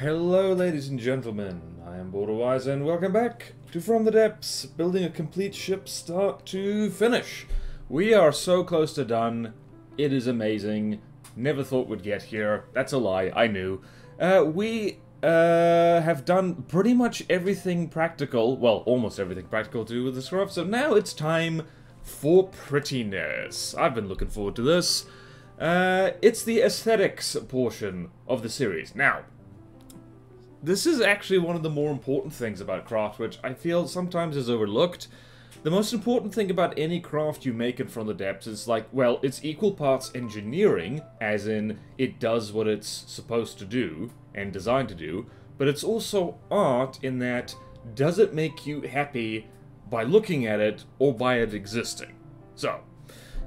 Hello, ladies and gentlemen. I am Borderwise, and welcome back to From the Depths, building a complete ship start to finish. We are so close to done. It is amazing. Never thought we'd get here. That's a lie. I knew. Uh, we uh, have done pretty much everything practical. Well, almost everything practical to do with the scrub. So now it's time for prettiness. I've been looking forward to this. Uh, it's the aesthetics portion of the series. Now, this is actually one of the more important things about craft, which I feel sometimes is overlooked. The most important thing about any craft you make in From the Depths is like, well, it's equal parts engineering, as in it does what it's supposed to do and designed to do, but it's also art in that does it make you happy by looking at it or by it existing? So,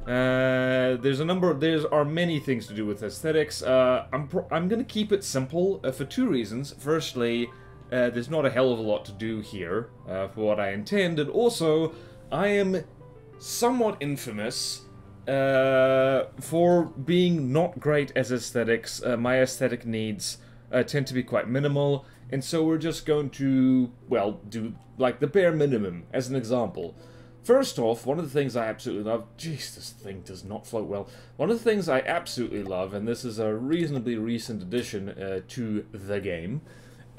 uh, there's a number. There are many things to do with aesthetics. Uh, I'm I'm gonna keep it simple uh, for two reasons. Firstly, uh, there's not a hell of a lot to do here uh, for what I intend, and also I am somewhat infamous uh, for being not great as aesthetics. my aesthetic needs tend to be quite minimal, and so we're just going to well do like the bare minimum as an example. First off, one of the things I absolutely love... Jeez, this thing does not float well. One of the things I absolutely love, and this is a reasonably recent addition uh, to the game,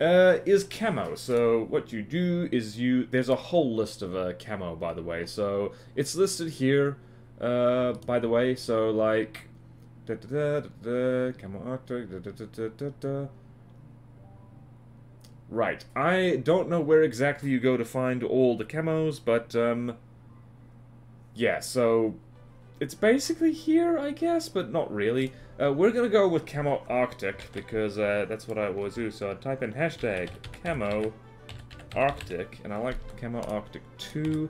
uh, is camo. So what you do is you... There's a whole list of uh, camo, by the way. So it's listed here, uh, by the way. So, like... Da, da, da, camo. Right. I don't know where exactly you go to find all the camos, but... Um, yeah, so it's basically here, I guess, but not really. Uh, we're gonna go with Camo Arctic, because uh, that's what I always do. So I type in hashtag Camo Arctic, and I like Camo Arctic 2.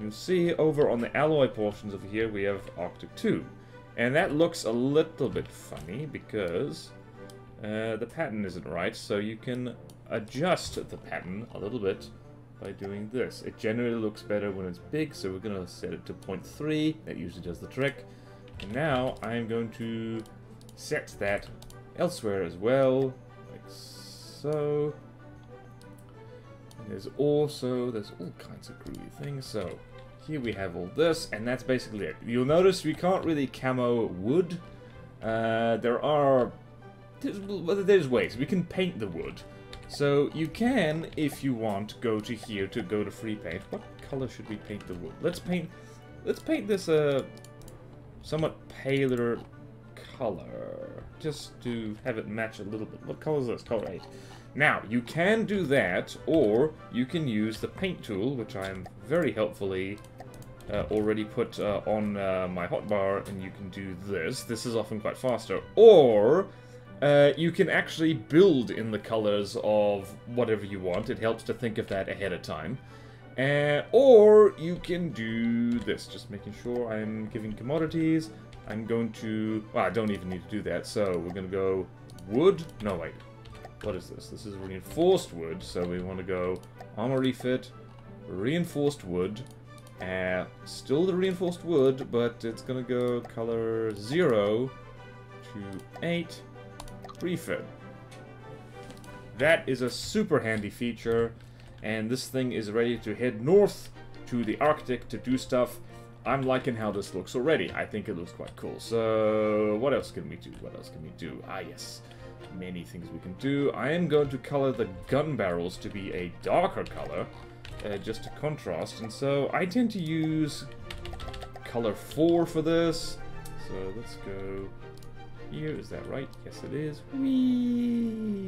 You'll see over on the alloy portions over here, we have Arctic 2. And that looks a little bit funny, because uh, the pattern isn't right, so you can adjust the pattern a little bit by doing this. It generally looks better when it's big, so we're going to set it to 0.3. That usually does the trick. And now I'm going to set that elsewhere as well, like so. And there's also, there's all kinds of groovy things, so here we have all this, and that's basically it. You'll notice we can't really camo wood. Uh, there are, there's, there's ways. We can paint the wood. So you can, if you want, go to here to go to free paint. What color should we paint the wood? Let's paint, let's paint this a uh, somewhat paler color, just to have it match a little bit. What color is this? Color 8. Now, you can do that, or you can use the paint tool, which I am very helpfully uh, already put uh, on uh, my hotbar, and you can do this. This is often quite faster. Or uh, you can actually build in the colors of whatever you want. It helps to think of that ahead of time. Uh, or you can do this, just making sure I'm giving commodities. I'm going to... Well, I don't even need to do that, so we're going to go wood. No, wait. What is this? This is reinforced wood, so we want to go armor refit, reinforced wood, uh, still the reinforced wood, but it's going to go color 0 to 8, refit. That is a super handy feature, and this thing is ready to head north to the Arctic to do stuff. I'm liking how this looks already. I think it looks quite cool. So, what else can we do? What else can we do? Ah, yes. Many things we can do. I am going to color the gun barrels to be a darker color, uh, just to contrast. And so, I tend to use color 4 for this. So, let's go here. Is that right? Yes, it is. Whee!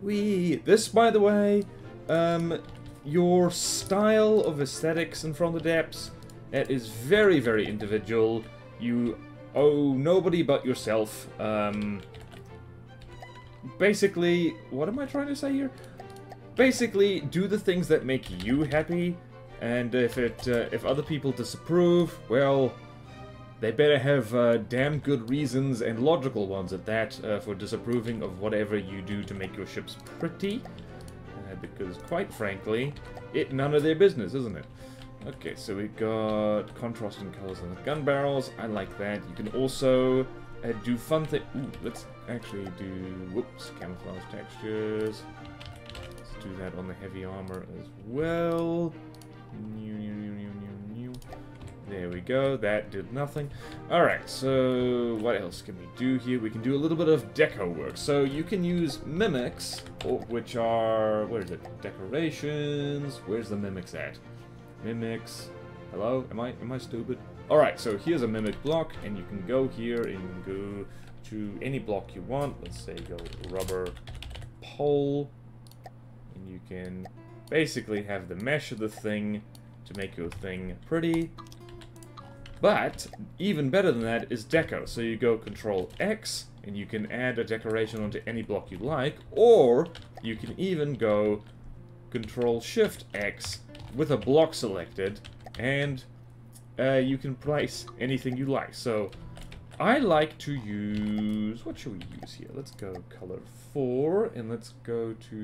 Whee! This, by the way, um, your style of aesthetics in From the Depths, it is very, very individual. You owe nobody but yourself. Um, basically, what am I trying to say here? Basically, do the things that make you happy, and if it uh, if other people disapprove, well, they better have uh, damn good reasons, and logical ones at that, uh, for disapproving of whatever you do to make your ships pretty. Uh, because, quite frankly, it none of their business, isn't it? Okay, so we've got contrasting colors on the gun barrels. I like that. You can also uh, do fun things. Ooh, let's actually do, whoops, camouflage textures. Let's do that on the heavy armor as well. New, new. There we go, that did nothing. Alright, so what else can we do here? We can do a little bit of deco work. So you can use mimics, oh, which are, where is it? Decorations, where's the mimics at? Mimics, hello, am I, am I stupid? Alright, so here's a mimic block, and you can go here and go to any block you want. Let's say go rubber pole, and you can basically have the mesh of the thing to make your thing pretty. But, even better than that is deco. So you go Control X, and you can add a decoration onto any block you like, or you can even go Control Shift X with a block selected, and uh, you can place anything you like. So I like to use, what should we use here? Let's go color 4, and let's go to,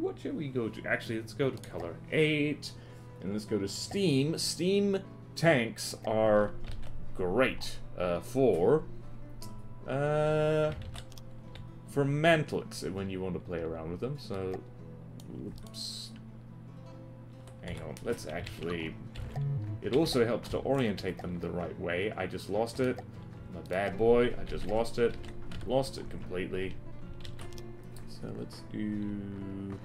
what should we go to? Actually, let's go to color 8, and let's go to Steam. Steam tanks are great uh, for, uh, for mantlets when you want to play around with them. So, oops. Hang on, let's actually... It also helps to orientate them the right way. I just lost it. I'm a bad boy. I just lost it. Lost it completely. So let's do...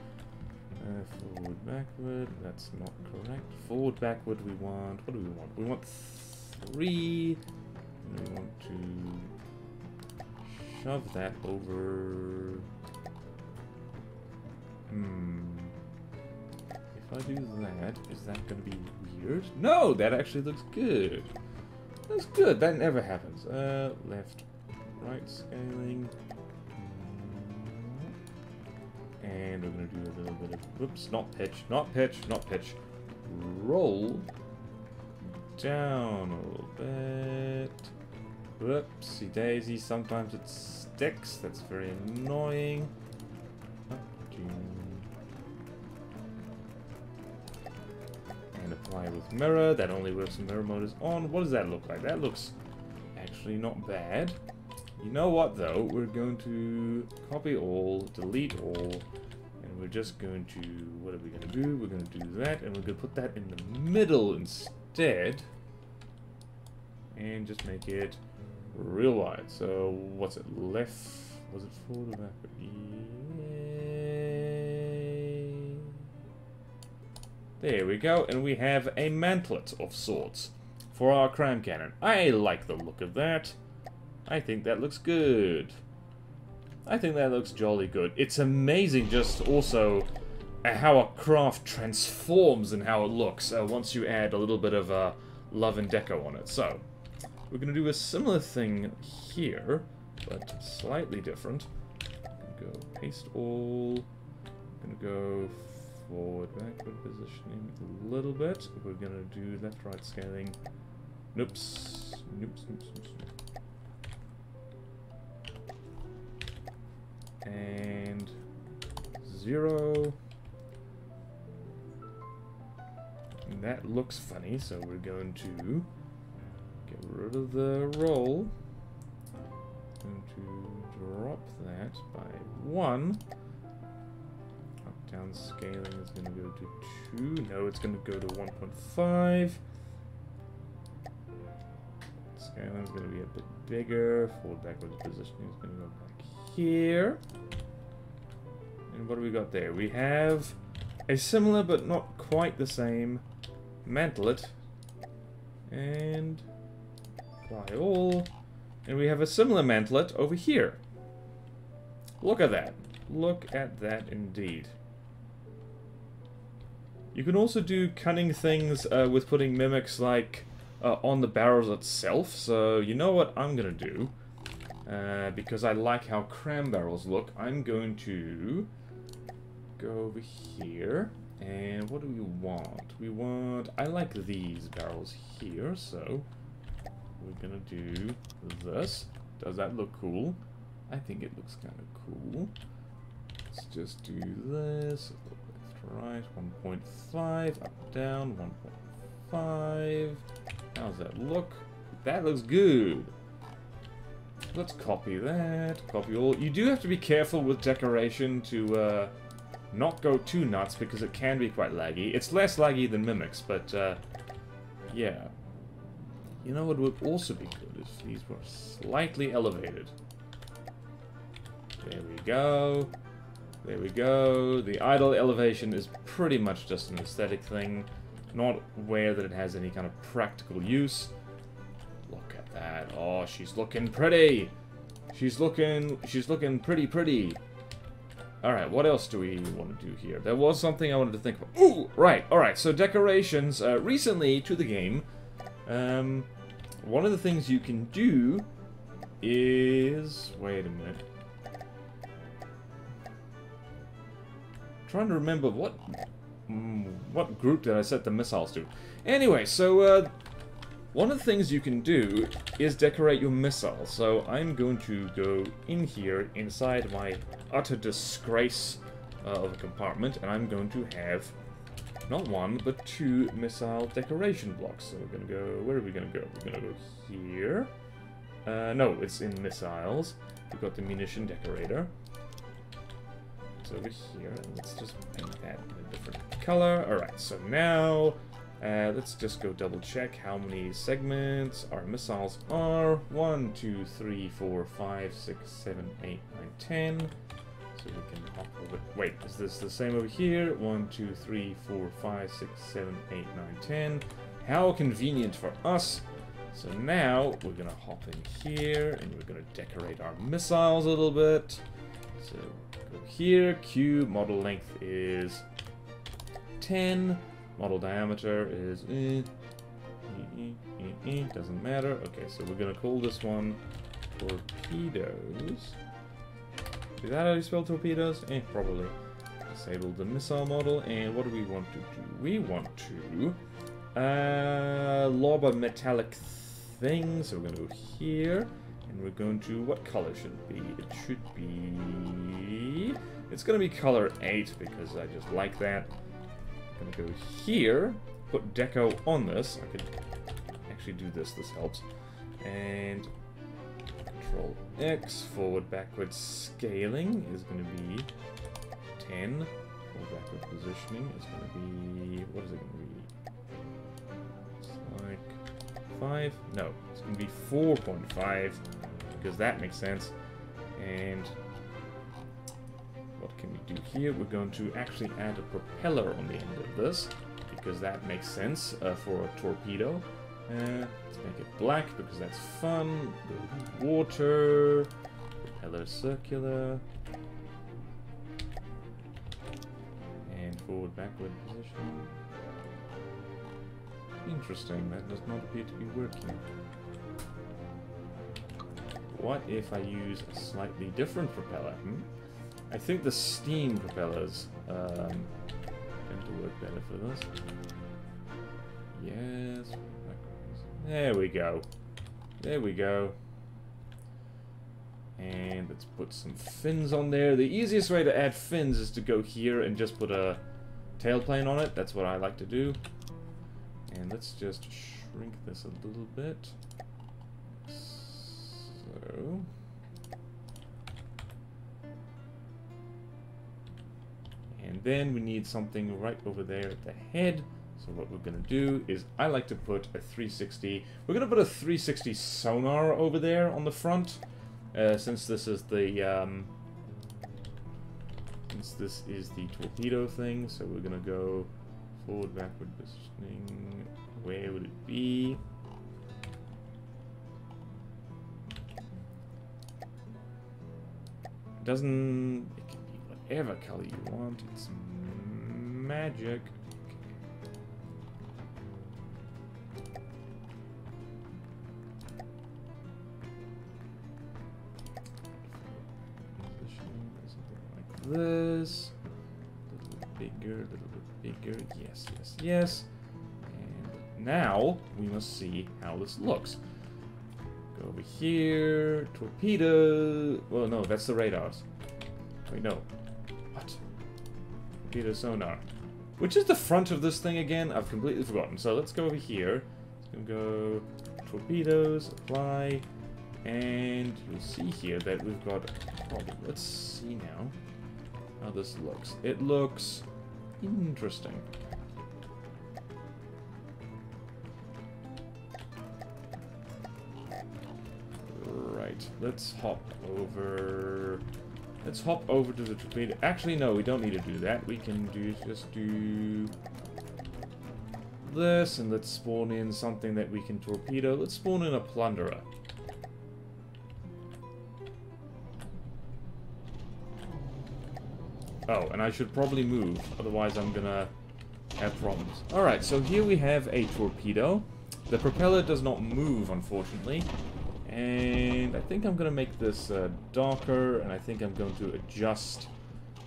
Uh, forward, backward. That's not correct. Forward, backward we want... What do we want? We want three. And we want to shove that over... Hmm... If I do that, is that going to be weird? No, that actually looks good. That's good. That never happens. Uh, left, right scaling. And we're going to do a little bit of, whoops, not pitch, not pitch, not pitch. Roll down a little bit. Whoopsie daisy, sometimes it sticks. That's very annoying. And apply with mirror. That only works when mirror mode is on. What does that look like? That looks actually not bad. You know what, though? We're going to copy all, delete all, we're just going to... What are we going to do? We're going to do that, and we're going to put that in the middle instead. And just make it real wide. So, what's it? Left... Was it forward or backward? There we go, and we have a mantlet of sorts for our CRAM cannon. I like the look of that. I think that looks good. I think that looks jolly good. It's amazing just also how a craft transforms and how it looks uh, once you add a little bit of uh, love and deco on it. So, we're going to do a similar thing here, but slightly different. Go paste all. Going to go forward, backward positioning a little bit. We're gonna do left, right scaling. Noops. Noops, noops, noops. And zero. And that looks funny, so we're going to get rid of the roll. Going to drop that by one. Downscaling is going to go to 2. No, it's going to go to 1.5. Scaling is going to be a bit bigger. Forward backwards positioning is going to go back here. And what do we got there? We have a similar but not quite the same mantlet. And apply all. And we have a similar mantlet over here. Look at that. Look at that indeed. You can also do cunning things uh, with putting mimics like uh, on the barrels itself. So you know what I'm gonna do, uh, because I like how CRAM barrels look. I'm going to go over here, and what do we want? We want I like these barrels here, so we're gonna do this. Does that look cool? I think it looks kind of cool. Let's just do this right, 1.5, up, down, 1.5. How's that look? That looks good. Let's copy that. Copy all. You do have to be careful with decoration to uh, not go too nuts because it can be quite laggy. It's less laggy than Mimics, but uh, yeah. You know what would also be good if these were slightly elevated. There we go. There we go. The idle elevation is pretty much just an aesthetic thing. Not aware that it has any kind of practical use. That. Oh, she's looking pretty. She's looking, she's looking pretty pretty. Alright, what else do we want to do here? There was something I wanted to think about. Ooh, right, alright, so decorations. Uh, recently, to the game, um, one of the things you can do is... Wait a minute. trying to remember what mm, what group did I set the missiles to. Anyway, so uh, one of the things you can do is decorate your missile. So I'm going to go in here inside my utter disgrace uh, of a compartment, and I'm going to have not one, but two missile decoration blocks. So we're gonna go, where are we gonna go? We're gonna go here. Uh, no, it's in missiles. We've got the munition decorator It's over here. Let's just paint that in a different color. Alright, so now uh, let's just go double check how many segments our missiles are. 1, 2, 3, 4, 5, 6, 7, 8, 9, 10. So we can hop over. Wait, is this the same over here? 1, 2, 3, 4, 5, 6, 7, 8, 9, 10. How convenient for us. So now we're going to hop in here and we're going to decorate our missiles a little bit. So go here. Q model length is 10. Model diameter is eh, eh, eh, doesn't matter. Okay, so we're gonna call this one torpedoes. Is that how you spell torpedoes? Eh, probably. Disable the missile model, and what do we want to do? We want to uh, lob a metallic thing, so we're gonna go here. And we're going to, what color should it be? It should be, it's to be color 8 because I just like that. To go here, put deco on this. I could actually do this, this helps. And control X, forward backward scaling is to be 10. Forward backward positioning is to be, what is it to be? It's like 5? No, it's to be 4.5 because that makes sense. And what can we do here? We're going to actually add a propeller on the end of this because that makes sense uh, for a torpedo. Uh, let's make it black because that's fun. Water, propeller circular, and forward backward position. Interesting, that does not appear to be working. What if I use a slightly different propeller? Hmm? I think the steam propellers um, tend to work better for this. Yes. There we go. There we go. And let's put some fins on there. The easiest way to add fins is to go here and just put a tailplane on it. That's what I like to do. And let's just shrink this a little bit. So... Then we need something right over there at the head. So what we're going to do is I like to put a 360. We're going to put a 360 sonar over there on the front. Uh, since this is the... Um, since this is the torpedo thing. So we're going to go forward, backward positioning. Where would it be? doesn't... It be whatever color you want. It's magic. Like this. A little bigger, a little bit bigger. Yes, yes, yes. And now we must see how this looks. Go over here. Torpedo. Well, no, that's the radars. Wait, no. Torpedo sonar. Which is the front of this thing again? I've completely forgotten. So let's go over here. Gonna go torpedoes, apply, And you'll see here that we've got a problem. Let's see now how this looks. It looks interesting. Right, let's hop over... Let's hop over to the torpedo. Actually, no, we don't need to do that. We can do just do this, and let's spawn in something that we can torpedo. Let's spawn in a plunderer. Oh, and I should probably move, otherwise I'm gonna have problems. Alright, so here we have a torpedo. The propeller does not move, unfortunately. And I think I'm going to make this uh, darker, and I think I'm going to adjust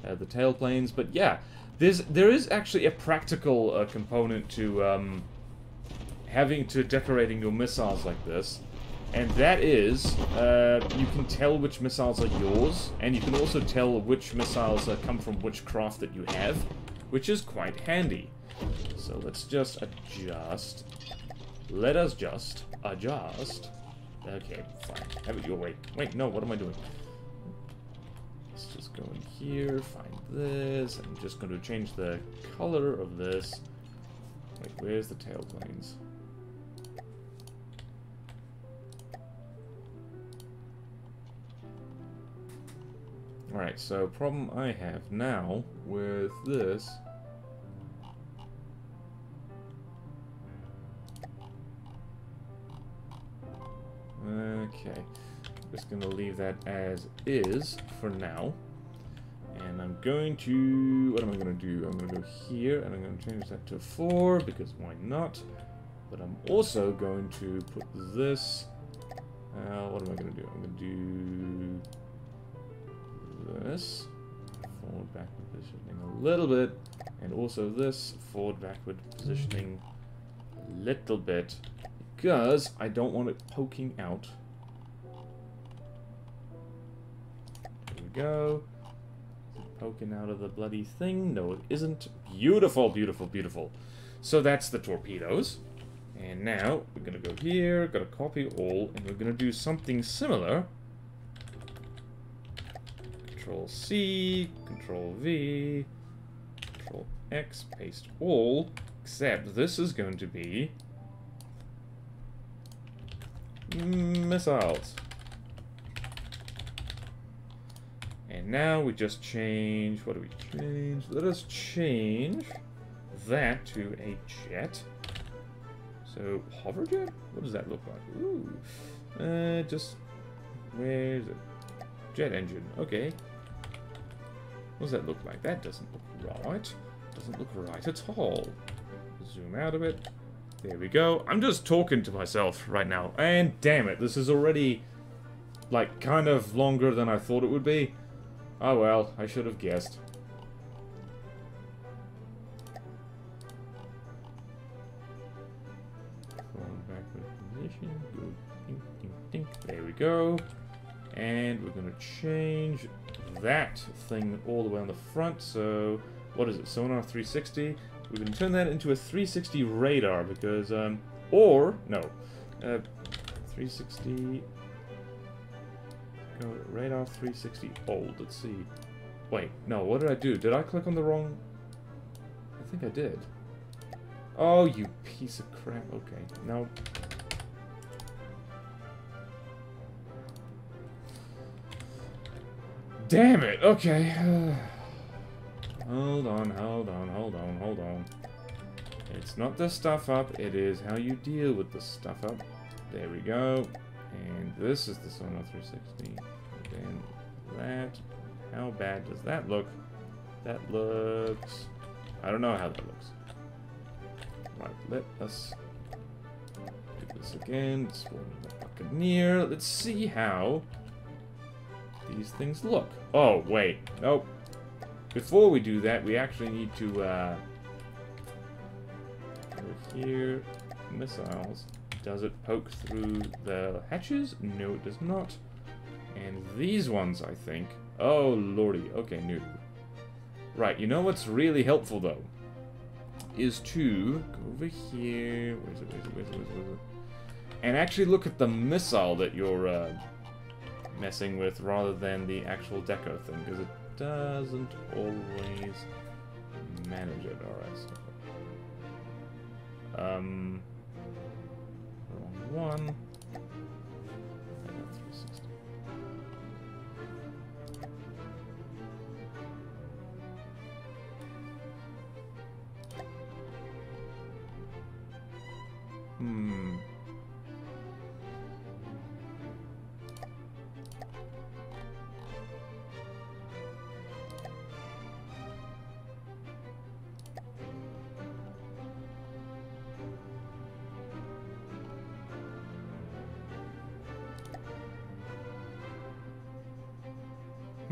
uh, the tailplanes. But yeah, there's, there is actually a practical uh, component to um, having to decorating your missiles like this. And that is, uh, you can tell which missiles are yours, and you can also tell which missiles uh, come from which craft that you have, which is quite handy. So let's just adjust. Let us just adjust. Okay, fine. Have it your way. Wait, no, what am I doing? Let's just go in here, find this. I'm just going to change the color of this. Wait, where's the tailplanes? Alright, so problem I have now with this Okay. Just gonna leave that as is for now. And I'm going to... What am I going to do? I'm going to go here, and I'm going to change that to 4, because why not? But I'm also going to put this... Uh, what am I going to do? I'm going to do this. Forward, backward positioning a little bit. And also this, forward, backward positioning a little bit. Because I don't want it poking out There we go. poking out of the bloody thing? No, it isn't. Beautiful, beautiful, beautiful. So that's the torpedoes. And now, we're going to go here, going to copy all, and we're going to do something similar. Control C, Control V, Control X, paste all, except this is going to be missiles. And now we just change, what do we change? Let us change that to a jet. So, hover jet? What does that look like? Ooh. Uh, just, where's it? Jet engine, okay. What does that look like? That doesn't look right. Doesn't look right at all. Zoom out of it. There we go. I'm just talking to myself right now. And damn it, this is already, like, kind of longer than I thought it would be. Oh well, I should have guessed. There we go. And we're going to change that thing all the way on the front. So, what is it? Sonar 360. Going to turn that into a 360 radar because, um, or, no, uh, 360 radar 360 old. Let's see. Wait, no, what did I do? Did I click on the wrong... I think I did. Oh, you piece of crap. Okay, no. Damn it, okay. Hold on, hold on, hold on, hold on. It's not the stuff up, it is how you deal with the stuff up. There we go. And this is the Sonar 360. And that, how bad does that look? That looks, I don't know how that looks. Right, let us do this again. Spawn the Buccaneer. Let's see how these things look. Oh, wait, nope. Before we do that, we actually need to, uh, here, missiles. Does it poke through the hatches? No, it does not. And these ones, I think. Oh, lordy. Okay, new. Right, you know what's really helpful, though? Is to go over here. Where's it, where's it, where's it, where's it, where's it? and actually look at the missile that you're uh, messing with rather than the actual deco thing, because it doesn't always manage it. Alright, so... Um... Wrong one. Hmm.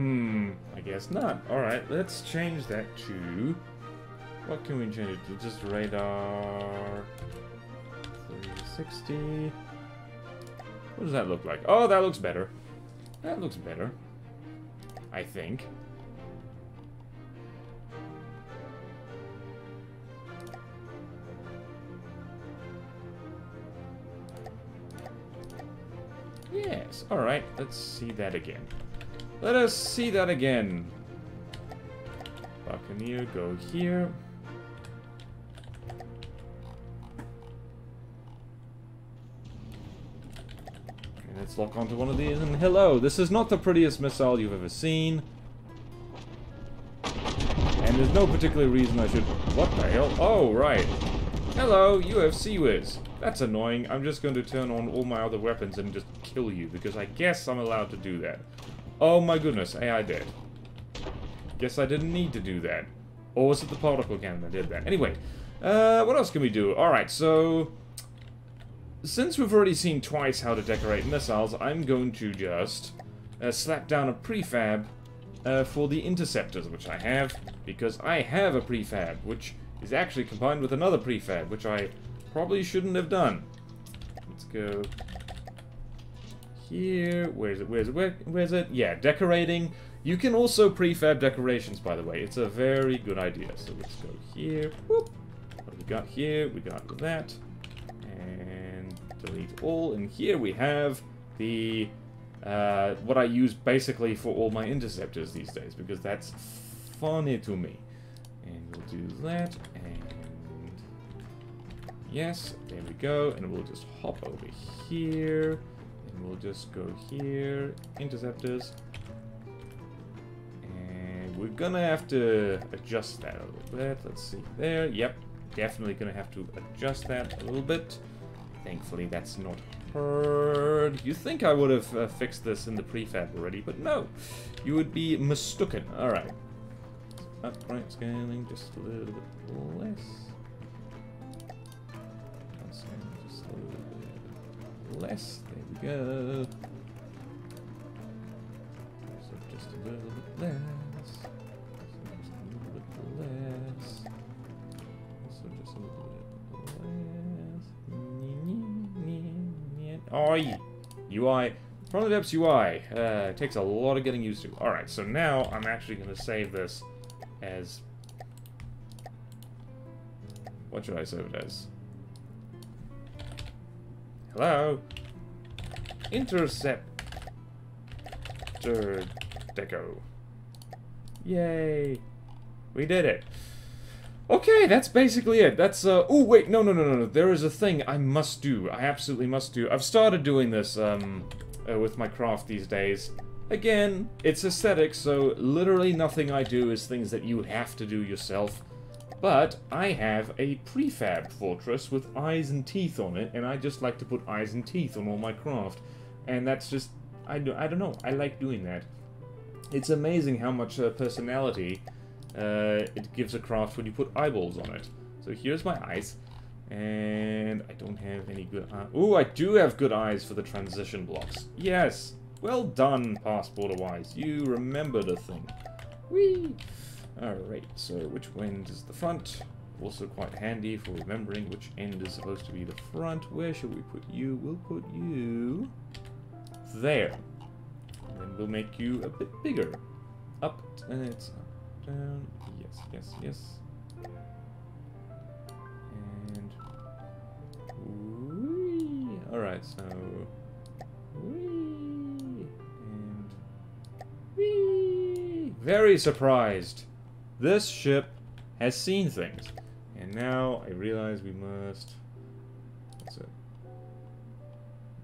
Hmm, I guess not. Alright, let's change that to... What can we change it to? Just radar... 360... What does that look like? Oh, that looks better. That looks better. I think. Yes, alright, let's see that again. Let us see that again. Buccaneer, go here. Let's lock onto one of these, and hello, this is not the prettiest missile you've ever seen. And there's no particular reason I should... What the hell? Oh, right. Hello, have CIWS. That's annoying. I'm just going to turn on all my other weapons and just kill you, because I guess I'm allowed to do that. Oh my goodness, AI did. Guess I didn't need to do that. Or was it the particle cannon that did that? Anyway, uh, what else can we do? Alright, so... Since we've already seen twice how to decorate missiles, I'm going to just uh, slap down a prefab uh, for the interceptors, which I have, because I have a prefab, which is actually combined with another prefab, which I probably shouldn't have done. Let's go here. Where's it? Where's it? Where, where's it? Yeah, decorating. You can also prefab decorations, by the way. It's a very good idea. So let's go here. Whoop. What we got here? We got that. And delete all. And here we have the uh, what I use basically for all my interceptors these days, because that's funny to me. And we'll do that, and yes, there we go, and we'll just hop over here, we'll just go here, interceptors. And we're gonna have to adjust that a little bit. Let's see there. Yep, definitely gonna have to adjust that a little bit. Thankfully, that's not heard. You think I would have uh, fixed this in the prefab already, but no. You would be mistaken. Alright. Upright scaling just a little bit less. Just a little bit less go. So just a little bit less. So just a little bit less. So just a little bit less. Oi! UI. From the Depths UI. Uh, takes a lot of getting used to. Alright, so now I'm actually going to save this as... What should I save it as? Hello? Interceptor Deco. Yay. We did it. Okay, that's basically it. That's, uh, oh, wait, no, no, no, no, no. There is a thing I must do. I absolutely must do. I've started doing this, um, uh, with my craft these days. Again, it's aesthetic, so literally nothing I do is things that you have to do yourself. But I have a prefab fortress with eyes and teeth on it, and I just like to put eyes and teeth on all my craft and that's just I do I don't know I like doing that. It's amazing how much uh, personality uh, it gives a craft when you put eyeballs on it. So here's my eyes, and I don't have any good. oh, I do have good eyes for the transition blocks. Yes, well done, passport wise. You remembered a thing. Whee! Alright, so which end is the front? Also quite handy for remembering which end is supposed to be the front. Where should we put you? We'll put you there. And then we'll make you a bit bigger. Up, and it's up, down. Yes, yes, yes. And... Alright, so... Whee! And... Whee! Very surprised. This ship has seen things. And now I realize we must...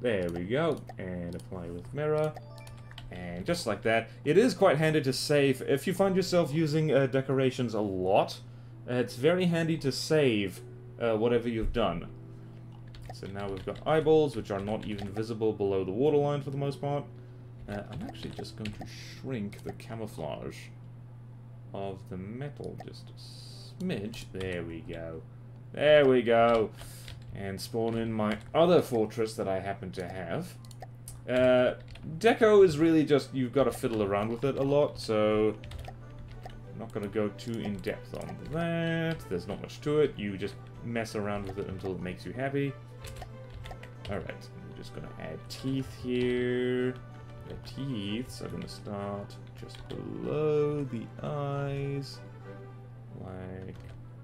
There we go. And apply with mirror. And just like that. It is quite handy to save. If you find yourself using uh, decorations a lot, it's very handy to save uh, whatever you've done. So now we've got eyeballs, which are not even visible below the waterline for the most part. Uh, I'm actually just going to shrink the camouflage of the metal just a smidge. There we go. There we go. And spawn in my other fortress that I happen to have. Uh, deco is really just, you've got to fiddle around with it a lot, so... I'm not going to go too in-depth on that. There's not much to it. You just mess around with it until it makes you happy. Alright, I'm just going to add teeth here. The teeth are going to start just below the eyes. Like,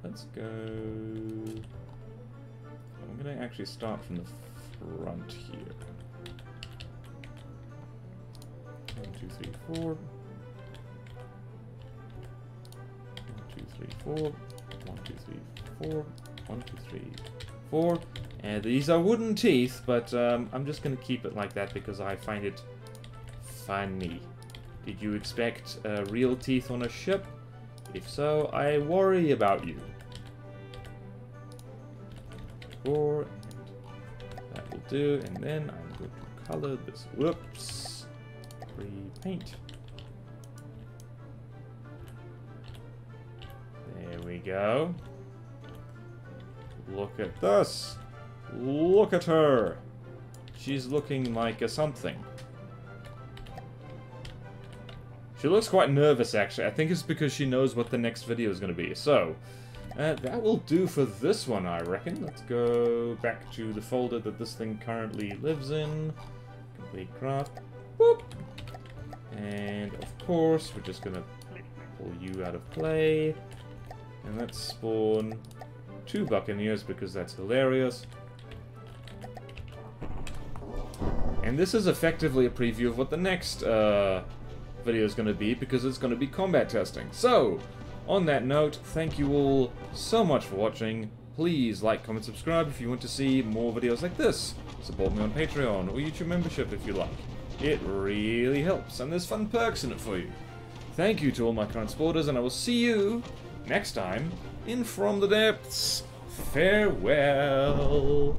let's go... I'm going to actually start from the front here. One, two, three, four. One, two, three, four. One, two, three, four. One, two, three, four. And these are wooden teeth, but um, I'm just going to keep it like that because I find it funny. Did you expect uh, real teeth on a ship? If so, I worry about you. Four, and that will do, and then I'm going to color this. Whoops. Repaint. There we go. Look at this. Look at her. She's looking like a something. She looks quite nervous, actually. I think it's because she knows what the next video is going to be. So, uh, that will do for this one, I reckon. Let's go back to the folder that this thing currently lives in. Complete craft. Boop. And, of course, we're just to pull you out of play. And let's spawn two Buccaneers because that's hilarious. And this is effectively a preview of what the next uh, video is going to be, because it's going to be combat testing. So, on that note, thank you all so much for watching. Please like, comment, subscribe if you want to see more videos like this. Support me on Patreon or YouTube membership if you like. It really helps, and there's fun perks in it for you. Thank you to all my transporters, and I will see you next time in From the Depths. Farewell.